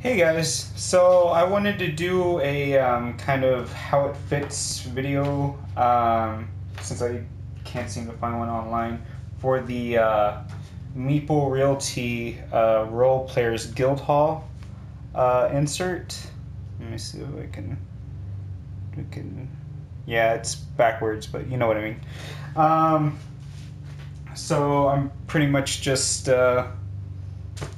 Hey guys, so I wanted to do a um, kind of how it fits video um, since I can't seem to find one online for the uh, Meeple Realty uh, Roll Players Guild Hall uh, insert. Let me see if I can. We can. Yeah, it's backwards, but you know what I mean. Um, so I'm pretty much just uh,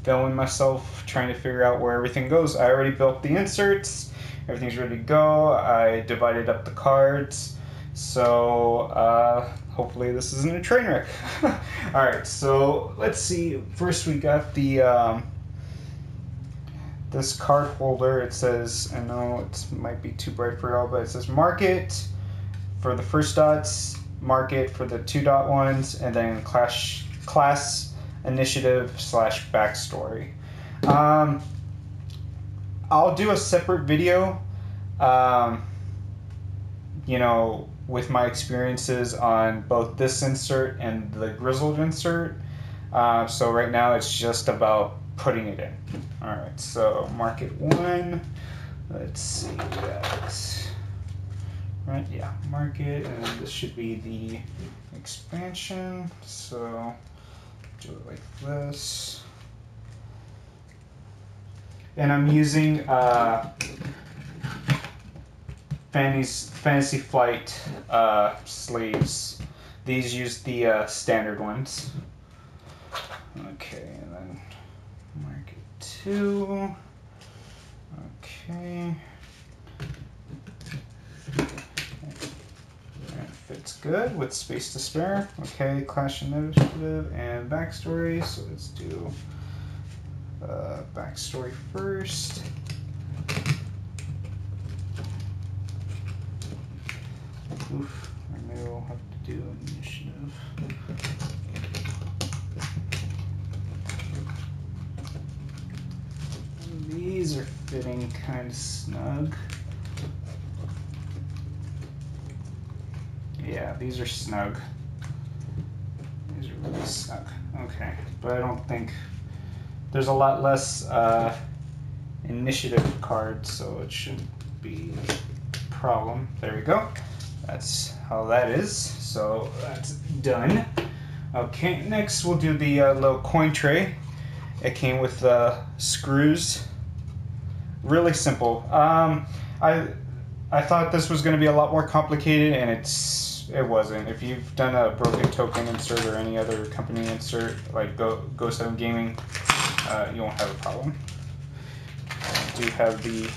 filming myself trying to figure out where everything goes. I already built the inserts, everything's ready to go. I divided up the cards, so uh, hopefully this isn't a train wreck. All right, so let's see. First, we got the um, this card holder. It says, I know it might be too bright for y'all, but it says market for the first dots, market for the two dot ones, and then class class initiative slash backstory. Um, I'll do a separate video, um, you know, with my experiences on both this insert and the grizzled insert. Uh, so right now it's just about putting it in. All right, so market one. Let's see that. Right, yeah, market, and this should be the expansion. So do it like this. And I'm using uh, Fantasy, Flight uh, sleeves. These use the uh, standard ones. Okay, and then market two. Okay. Fits good with space to spare. Okay, Class Initiative and backstory. So let's do uh, backstory first. Oof, I may will have to do initiative. These are fitting kind of snug. Yeah, these are snug. These are really snug. Okay, but I don't think there's a lot less uh, initiative cards, so it shouldn't be a problem. There we go. That's how that is. So that's done. Okay, next we'll do the uh, little coin tray. It came with uh, screws. Really simple. Um, I I thought this was going to be a lot more complicated, and it's it wasn't. If you've done a broken token insert or any other company insert like Go Go Seven Gaming, uh, you won't have a problem. I do have the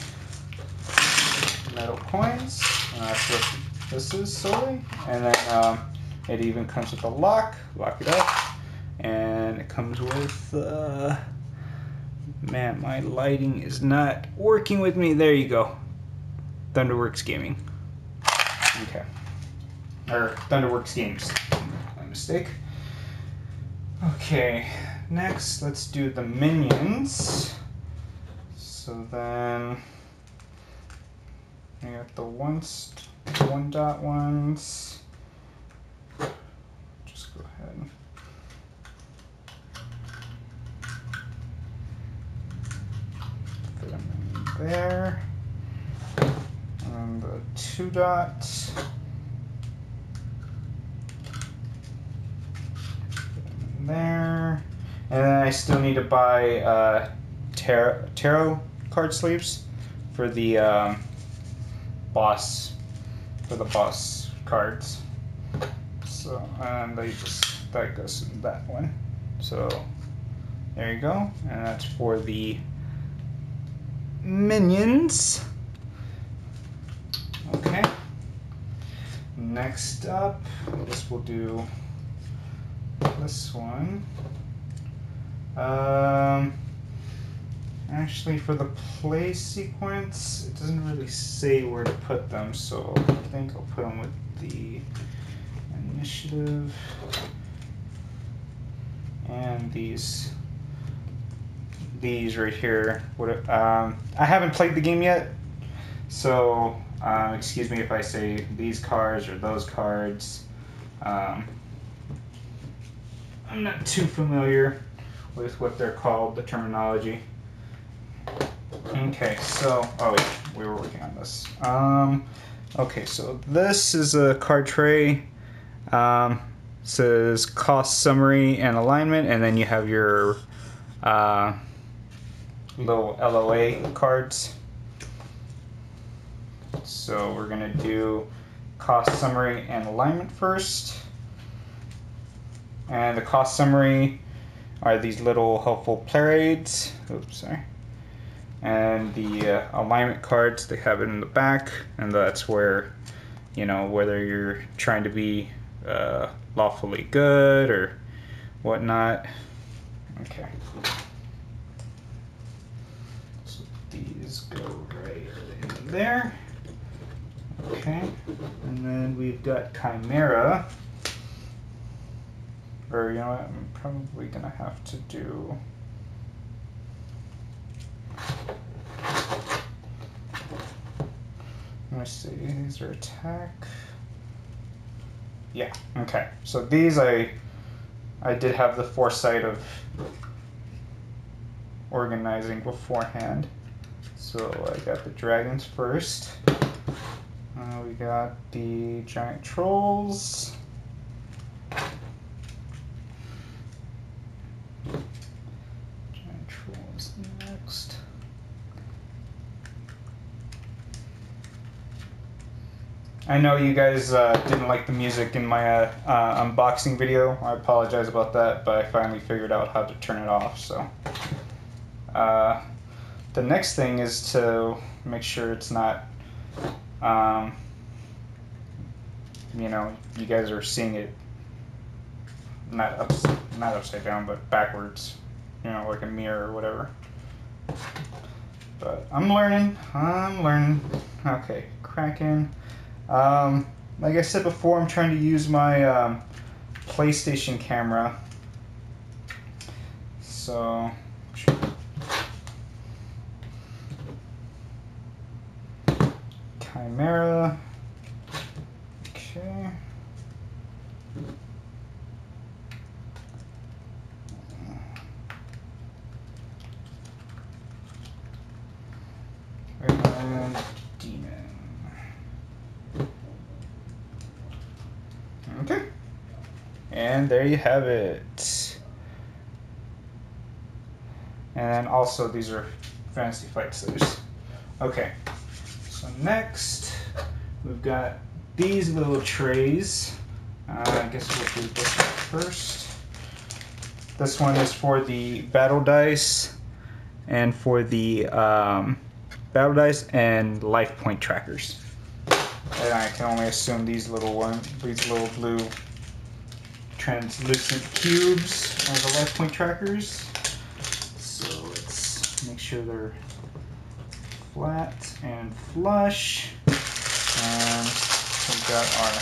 metal coins. That's what this is solely, and then um, it even comes with a lock. Lock it up, and it comes with. Uh, man, my lighting is not working with me. There you go. Thunderworks Gaming. Okay. Or Thunderworks Games. My mistake. Okay, next let's do the minions. So then I got the one, one dot ones. Just go ahead. Fit them in there. And the two dots. there. And then I still need to buy uh, tarot, card sleeves for the um, boss for the boss cards. So and they just that goes in that one. So there you go, and that's for the minions. Okay. Next up, guess we'll do this one. Um, actually, for the play sequence, it doesn't really say where to put them, so I think I'll put them with the initiative and these these right here. What um, I haven't played the game yet, so um, excuse me if I say these cards or those cards. Um, I'm not too familiar with what they're called, the terminology. Okay, so oh wait, we were working on this. Um, okay, so this is a card tray. Um, says cost summary and alignment, and then you have your uh, little LOA cards. So we're gonna do cost summary and alignment first. And the cost summary are these little helpful player aids. Oops, sorry. And the uh, alignment cards, they have it in the back, and that's where, you know, whether you're trying to be uh, lawfully good or whatnot. Okay. So these go right in there. Okay. And then we've got Chimera. Or, you know what, I'm probably gonna have to do. Let me see, these are attack. Yeah, okay. So these I I did have the foresight of organizing beforehand. So I got the dragons first. Uh, we got the giant trolls. Giant trolls next. I know you guys uh, didn't like the music in my uh, uh, unboxing video. I apologize about that, but I finally figured out how to turn it off. So uh, the next thing is to make sure it's not, um, you know, you guys are seeing it not not upside down, but backwards. You know, like a mirror or whatever. But I'm learning. I'm learning. Okay, Kraken. Um, like I said before, I'm trying to use my um, PlayStation camera. So. Chimera. Okay. And demon. Okay. And there you have it. And then also these are fantasy fight scissors. Okay. So next we've got these little trays. Uh, I guess we'll do this one first. This one is for the battle dice and for the um, battle dice and life point trackers. And I can only assume these little one, these little blue translucent cubes are the life point trackers. So let's make sure they're flat and flush. And we've got our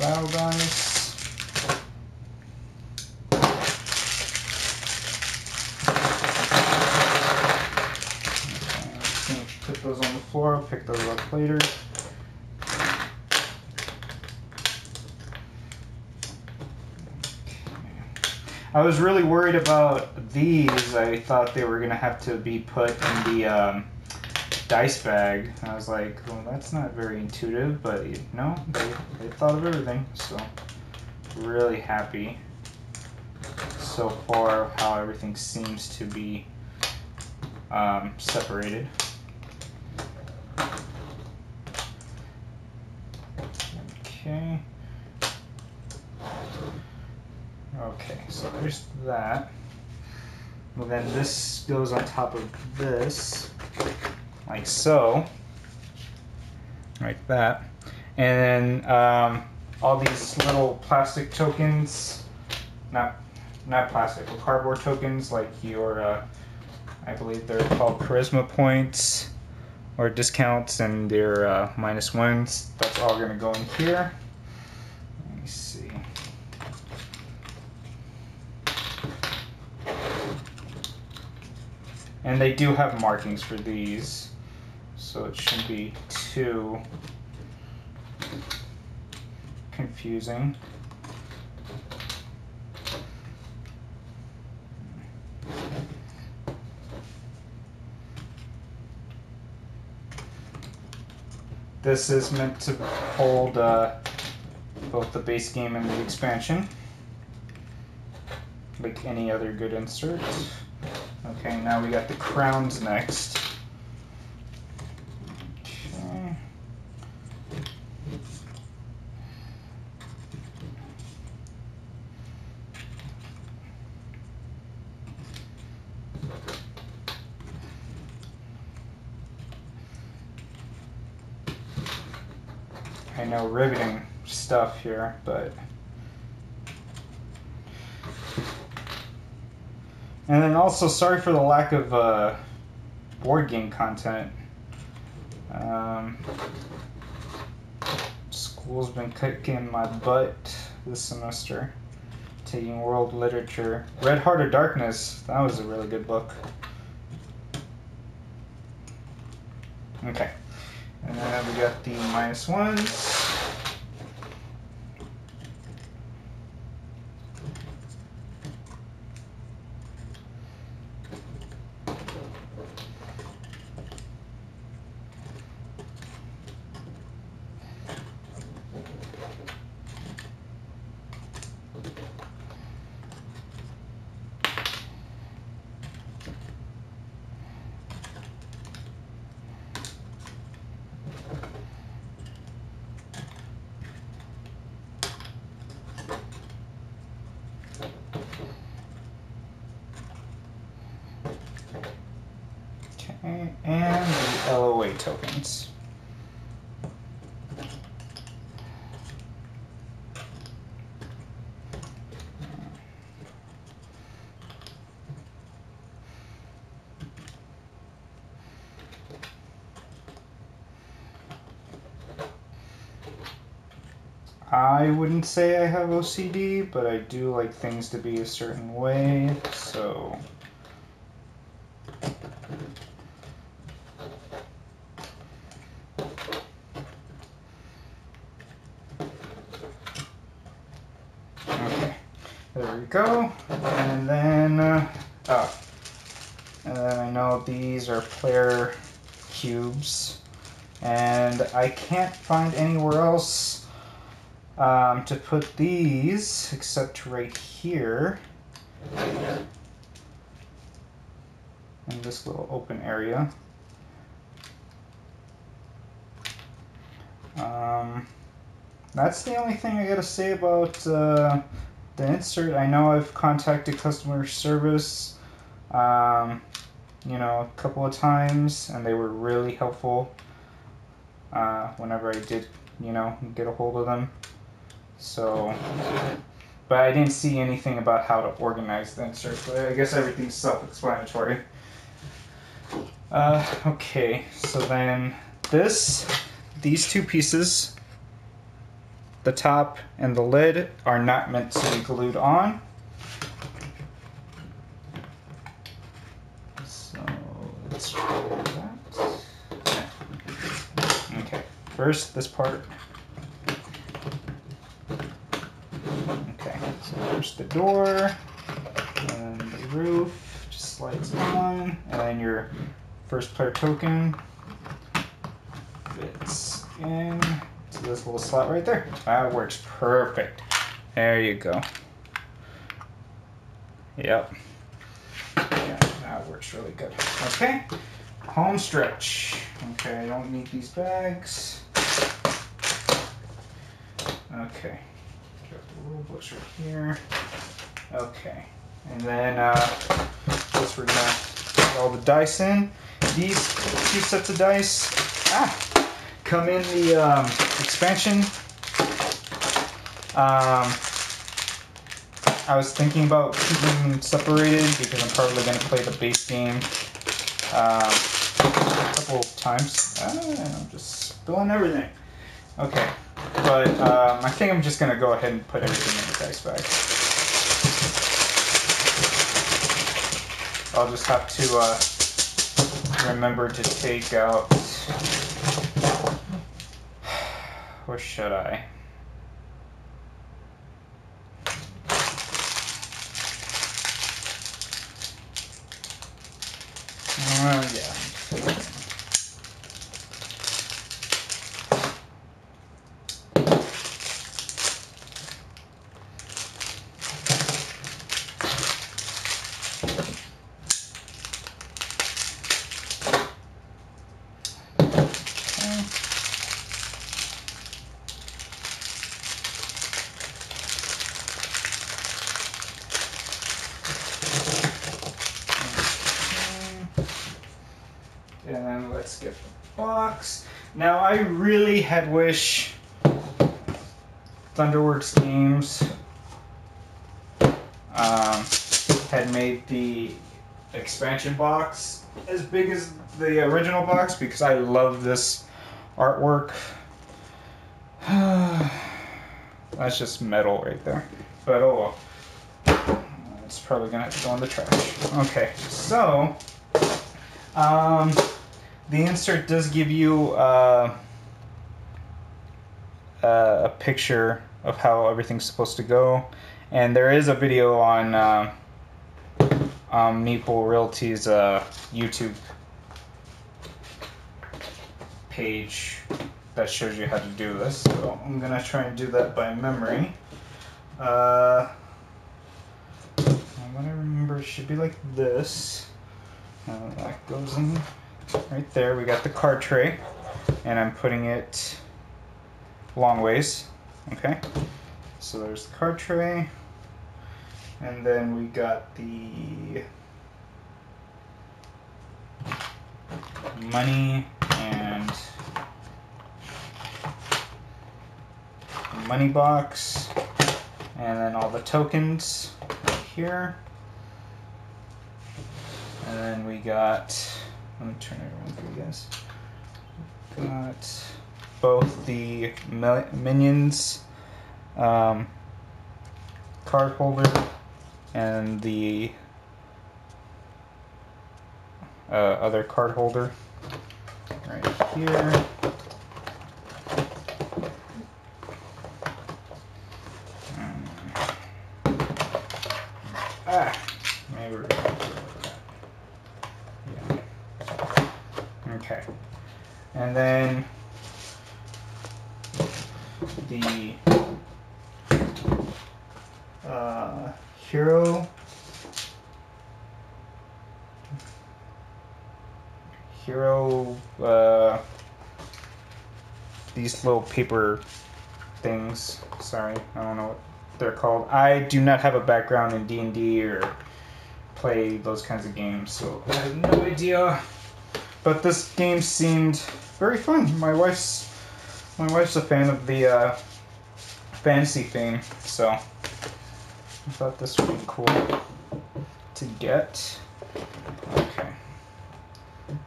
battle dice. Okay, put those on the floor. I'll pick those up later. I was really worried about these. I thought they were gonna have to be put in the um, dice bag. I was like, well, that's not very intuitive, but you know, they, they thought of everything. So, really happy so far how everything seems to be um, separated. Okay. Okay, so there's that. Well, then this goes on top of this, like so, like that. And then um, all these little plastic tokens, not not plastic, but cardboard tokens, like your, uh, I believe they're called charisma points or discounts, and their uh, minus ones. That's all gonna go in here. And they do have markings for these. So it shouldn't be too confusing. This is meant to hold uh, both the base game and the expansion, like any other good insert. Okay, now we got the crowns next. Okay. I know riveting stuff here, but. And then also, sorry for the lack of uh, board game content. Um, school's been kicking my butt this semester, taking world literature. Read Heart of Darkness, that was a really good book. Okay. And then we got the minus ones. Okay, and the LOA tokens. I wouldn't say I have OCD, but I do like things to be a certain way, so. There we go. And then, uh, oh, and then I know these are player cubes, and I can't find anywhere else um, to put these except right here in this little open area. Um, that's the only thing I gotta say about uh, the insert. I know I've contacted customer service, um, you know, a couple of times, and they were really helpful uh, whenever I did, you know, get a hold of them. So, but I didn't see anything about how to organize the insert. But I guess everything's self-explanatory. Uh, okay, so then this, these two pieces, the top and the lid, are not meant to be glued on. So let's try that. Okay, first this part. Okay, so there's the door and the roof just slides on, and then your first player token fits in this little slot right there. That works perfect. There you go. Yep. Yeah, that works really good. Okay, home stretch. Okay, I don't need these bags. Okay, got the rule books right here. Okay, and then uh, guess we're gonna put all the dice in. These two sets of dice ah, come in the um, expansion. Um, I was thinking about keeping them separated because I'm probably going to play the base game um, a couple of times. Ah, I'm just spilling everything. Okay, but um, I think I'm just going to go ahead and put everything in the dice bag. I'll just have to uh, remember to take out. Or should I? Uh, yeah. and then let's get the box. Now I really had wish Thunderworks Games um, had made the expansion box as big as the original box because I love this artwork. That's just metal right there. But oh well. It's probably gonna have to go in the trash. Okay, so um, the insert does give you uh, uh, a picture of how everything's supposed to go, and there is a video on uh, um, Meeple Realty's uh, YouTube page that shows you how to do this. So I'm gonna try and do that by memory. Uh, what I remember it should be like this. Uh, that goes in right there. We got the card tray, and I'm putting it long ways. Okay, so there's the card tray, and then we got the money and money box, and then all the tokens here. And then we got, let me turn it around for you guys. Got both the Minions um, card holder and the uh, other card holder right here. Ah, maybe we're yeah. Okay, and then the uh, hero hero uh, these little paper things sorry i don't know what they're called. I do not have a background in d&d or play those kinds of games so i have no idea. But this game seemed very fun my wife's my wife's a fan of the uh, fantasy theme so i thought this would be cool to get okay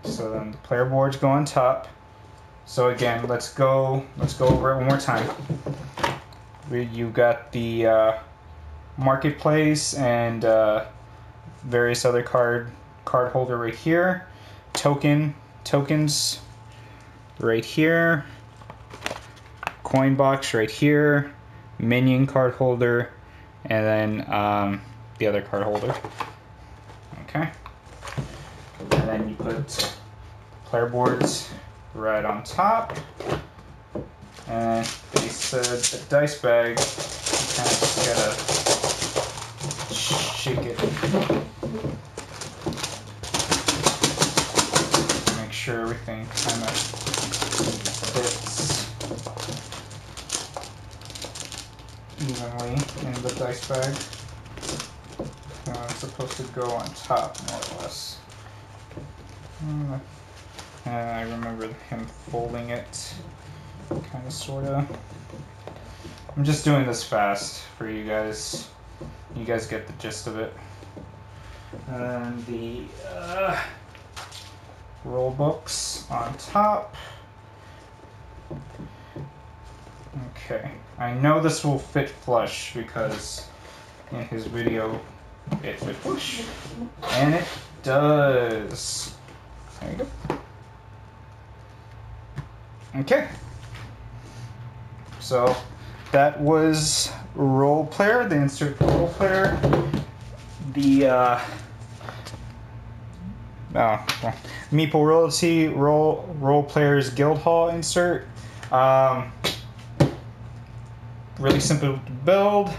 so then the player boards go on top. So again, let's go. Let's go over it one more time. You got the uh, marketplace and uh, various other card card holder right here. Token tokens right here. Coin box right here. Minion card holder, and then um, the other card holder. Okay and then you put player boards right on top. And they said the dice bag, kind of just gotta shake it. Make sure everything kind of fits evenly in the dice bag. Uh, it's supposed to go on top more or less. Uh, I remember him folding it, kind of, sort of. I'm just doing this fast for you guys. You guys get the gist of it. And the uh, roll books on top. Okay, I know this will fit flush because in his video it fit flush. And it does. There you go. Okay. So that was Roll Player, the insert Roll Player. The uh, oh, well, Meeple Realty role Roll Players Guild Hall insert. Um, really simple to build.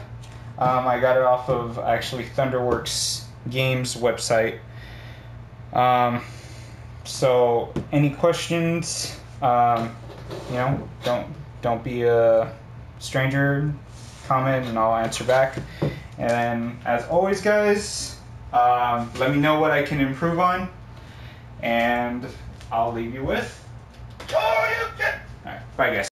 Um, I got it off of actually Thunderworks Games website. Um, so, any questions? Um, you know, don't don't be a stranger. Comment and I'll answer back. And as always, guys, um, let me know what I can improve on. And I'll leave you with. Oh, you can. All right, bye guys.